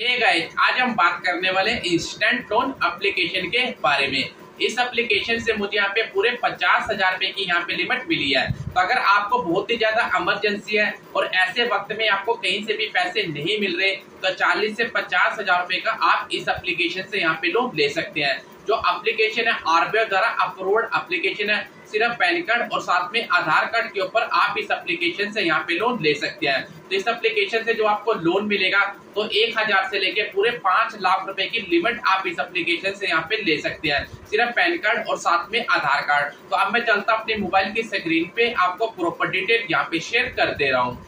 Guys आज हम बात करने वाले इंस्टेंट लोन एप्लीकेशन के बारे में। इस एप्लीकेशन से मुझे यहाँ पे पूरे पचास हज़ार रुपए की यहाँ पे लिमिट मिली है। तो अगर आपको बहुत ही ज़्यादा इमरजेंसी है और ऐसे वक्त में आपको कहीं से भी पैसे नहीं मिल रहे तो चालीस से पचास हज़ार रुपए का आप इस एप्लीकेशन से यहाँ पे लोन ले सकते हैं। जो एप्लीकेशन है आरबीआई द्वारा अप्रूव्ड एप्लीकेशन है, सिर्फ़ पैन कार्ड और साथ में आधार कार्ड के ऊपर आप इस एप्लीकेशन से यहाँ पे लोन ले सकते हैं। तो इस एप्लीकेशन से जो आपको लोन मिलेगा तो एक हज़ार से लेके पूरे पाँच लाख रुपए की लिमिट आप इस एप्लीकेशन से यहाँ पे ले सकते हैं। सिर्फ़ पैन कार्ड और साथ में आधार कार्ड। तो अब मैं चलता अपने मोबाइल की स्क्रीन पे आपको प्रॉपर डिटेल यहाँ पे शेयर कर दे रहा हूँ।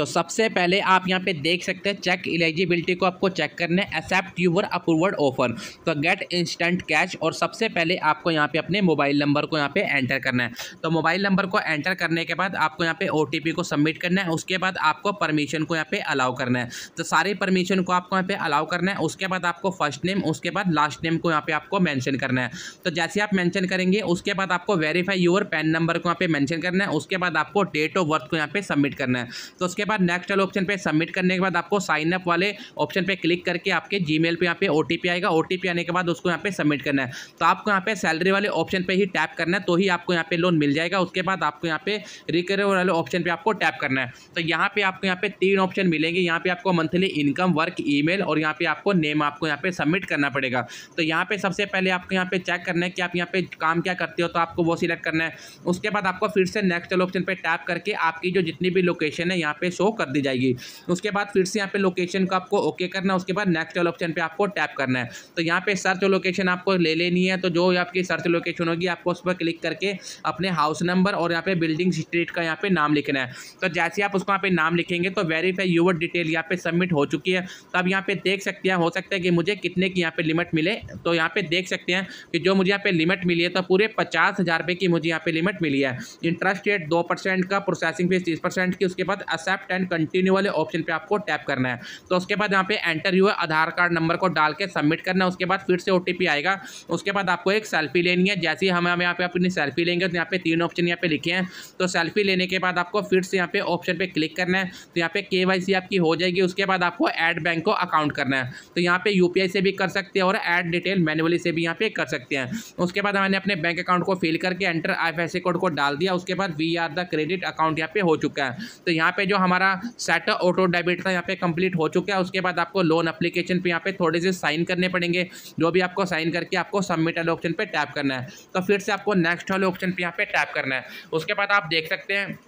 तो सबसे पहले आप यहाँ पे देख सकते हैं चेक एलिजिबिलिटी को आपको चेक करना accept your approved offer to get instant cash और सबसे पहले आपको यहाँ पे अपने मोबाइल नंबर को यहाँ पे एंटर करना है. तो मोबाइल नंबर को एंटर करने के बाद आपको यहाँ पे ओटीपी को सबमिट करना है, उसके बाद आपको परमिशन को यहाँ पे अलाउ करना है. तो सारी परमिशन को आपको यहाँ पे अलाउ करना है, उसके बाद आपको फ़र्स्ट नेम उसके बाद लास्ट नेम को यहाँ पे आपको मैंशन करना है. तो जैसे आप मैंशन करेंगे, उसके बाद आपको वेरीफाई यूर पैन नंबर को यहाँ पे मैंशन करना है, उसके बाद आपको डेट ऑफ़ बर्थ को यहाँ पे सबमिट करना है. तो उसके बाद नेक्स्ट वाले ऑप्शन पे सबमिट करने के बाद आपको साइन अप वाले ऑप्शन पे क्लिक करके आपके जीमेल पे यहाँ पे ओटीपी आएगा ओटीपी आने के बाद उसको यहाँ पे सबमिट करना है तो आपको यहाँ पे सैलरी वाले ऑप्शन पे ही टैप करना है तो ही आपको यहाँ पे लोन मिल जाएगा उसके बाद आपको यहाँ पे रिकवर वाले ऑप्शन पर आपको टैप करना है तो यहाँ पे आपको यहाँ पे तीन ऑप्शन मिलेंगे यहाँ पे आपको मंथली इनकम वर्क ई और यहाँ पे आपको नेम आपको यहाँ पे सबमिट करना पड़ेगा तो यहाँ पे सबसे पहले आपको यहाँ पे चेक करना है कि आप यहाँ पे काम क्या करते हो तो आपको वो सिलेक्ट करना है उसके बाद आपको फिर से नेक्स्ट ऑप्शन पे टैप करके आपकी जो जितनी भी लोकेशन है यहाँ पे शो कर दी जाएगी उसके बाद फिर से यहाँ पे लोकेशन को आपको ओके करना है उसके बाद नेक्स्ट वाले ऑप्शन पे आपको टैप करना है तो यहाँ पे सर्च लोकेशन आपको ले लेनी है तो जो आपकी सर्च लोकेशन होगी आपको उस पर क्लिक करके अपने हाउस नंबर और यहाँ पे बिल्डिंग स्ट्रीट का यहाँ पे नाम लिखना है तो जैसे आप उसको यहाँ पे नाम लिखेंगे तो वेरीफाई यूवर डिटेल यहाँ पे सबमिट हो चुकी है तो अब यहाँ पे देख सकते हैं हो सकता है कि मुझे कितने की यहाँ पे लिमिट मिले तो यहाँ पे देख सकते हैं कि जो मुझे यहाँ पे लिमिट मिली है तो पूरे पचास हज़ार रुपये की मुझे यहाँ पे लिमिट मिली है इंटरेस्ट रेट दो परसेंट का प्रोसेसिंग फ़ीस तीस परसेंट की उसके बाद एक्सेप्ट एंड कंटिन्यू वाले ऑप्शन पे आपको टैप करना है तो उसके बाद यहाँ पे एंटर हुआ आधार कार्ड नंबर को डाल के सबमिट करना है उसके बाद फिर से ओ आएगा उसके बाद आपको एक सेल्फी लेनी है जैसे ही हम हम यहाँ पे अपनी सेल्फी लेंगे तो यहाँ पे तीन ऑप्शन यहाँ पे लिखे हैं तो सेल्फी लेने के बाद आपको फिर से यहाँ पे ऑप्शन पे क्लिक करना है तो यहाँ पे के आपकी हो जाएगी उसके बाद आपको एड बैंक को अकाउंट करना है तो यहाँ पे यूपीआई से भी कर सकते हैं और एड डिटेल मैनुअली से भी यहाँ पे कर सकते हैं उसके बाद हमने अपने बैंक अकाउंट को फिल करके एंटर आई कोड को डाल दिया उसके बाद we are the credit account यहाँ पे हो चुका है तो यहाँ पे जो हमारा सेटअप ऑटो डेबिट का यहाँ पे कंप्लीट हो चुका है। उसके बाद आपको लोन अप्लीकेशन पर यहाँ पे थोड़े से साइन करने पड़ेंगे। जो भी आपको साइन करके आपको सबमिट वाले ऑप्शन पर टैप करना है। तो फिर से आपको नेक्स्ट वाले ऑप्शन पर यहाँ पे टैप करना है। उसके बाद आप देख सकते हैं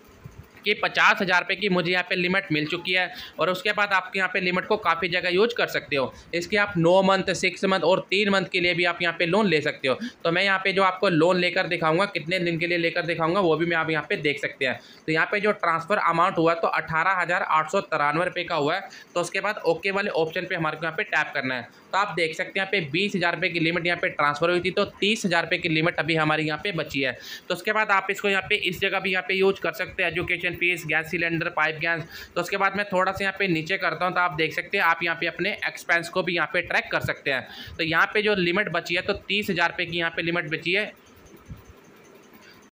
कि पचास हज़ार रुपये की मुझे यहाँ पे लिमिट मिल चुकी है और उसके बाद आपके यहाँ पे लिमिट को काफ़ी जगह यूज़ कर सकते हो इसके आप नौ मंथ सिक्स मंथ और तीन मंथ के लिए भी आप यहाँ पे लोन ले सकते हो तो मैं यहाँ पे जो आपको लोन लेकर दिखाऊँगा कितने दिन के लिए लेकर दिखाऊँगा वो भी मैं आप यहाँ पे देख सकते हैं तो यहाँ पे जो ट्रांसफ़र अमाउंट हुआ तो अठारह हज़ार आठ सौ तिरानवे रुपये का हुआ है तो उसके बाद ओके वाले ऑप्शन पर हमारे को यहाँ पे टैप करना है तो आप देख सकते हैं यहाँ पे बीस हज़ार रुपये की लिमिट यहाँ पे ट्रांसफ़र हुई थी तो तीस हज़ार रुपये की लिमिट अभी हमारी यहाँ पे बची है तो उसके बाद आप इसको यहाँ पे इस जगह भी यहाँ पे यूज़ कर सकते हैं education fee gas cylinder pipe gas तो उसके बाद मैं थोड़ा सा यहाँ पे नीचे करता हूँ तो आप देख सकते हैं, आप यहाँ पे अपने एक्सपेंस को भी यहाँ पे ट्रैक कर सकते हैं। तो यहाँ पे जो लिमिट बची है तो तीस हज़ार रुपये की यहाँ पे लिमिट बची है।